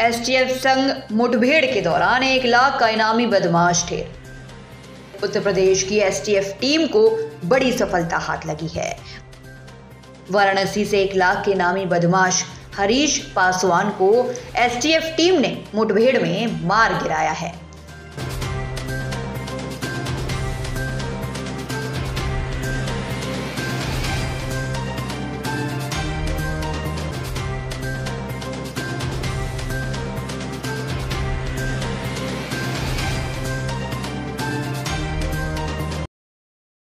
STF संग मुठभेड़ के दौरान एक लाख का इनामी बदमाश थे उत्तर प्रदेश की एसटीएफ टीम को बड़ी सफलता हाथ लगी है। वाराणसी से एक लाख के इनामी बदमाश हरीश पासवान को एसटीएफ टीम ने मुठभेड़ में मार गिराया है।